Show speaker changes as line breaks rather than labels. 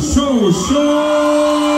树说